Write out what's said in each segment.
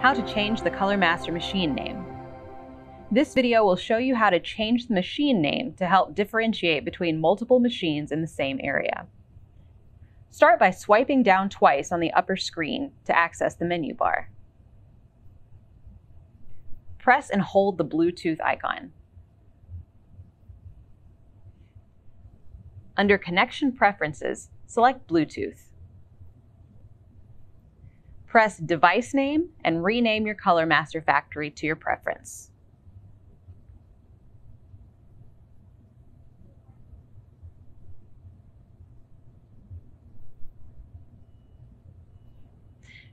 how to change the ColorMaster machine name. This video will show you how to change the machine name to help differentiate between multiple machines in the same area. Start by swiping down twice on the upper screen to access the menu bar. Press and hold the Bluetooth icon. Under Connection Preferences, select Bluetooth press device name and rename your ColorMaster Factory to your preference.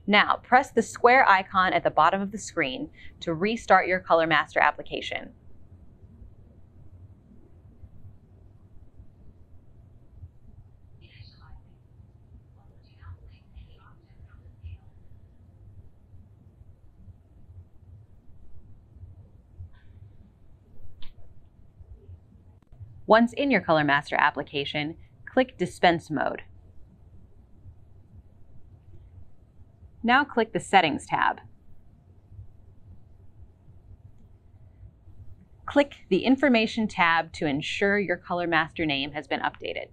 Now, press the square icon at the bottom of the screen to restart your ColorMaster application. Once in your ColorMaster application, click Dispense Mode. Now click the Settings tab. Click the Information tab to ensure your ColorMaster name has been updated.